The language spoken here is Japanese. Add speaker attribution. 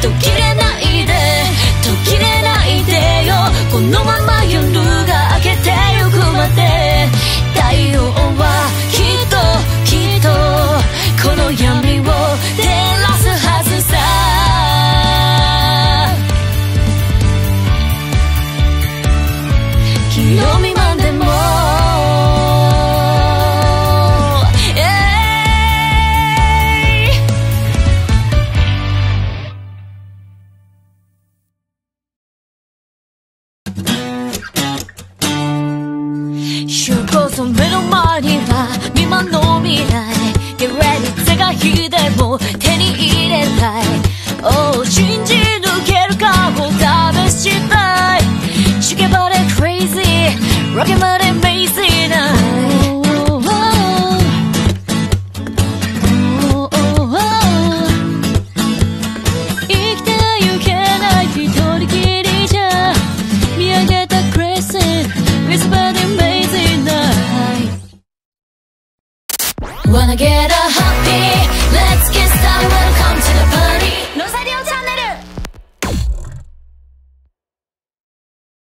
Speaker 1: 途切れないで途切れないでよ。このまま夜が明けてゆくまで太陽はきっときっとこの闇を照らすはずさ。清みこそ目の前には未満の未来 Get ready 手が火でも手に入れたい Oh 信じ抜けるかを試したい Shake your body crazy Rocket money Wanna get a hobby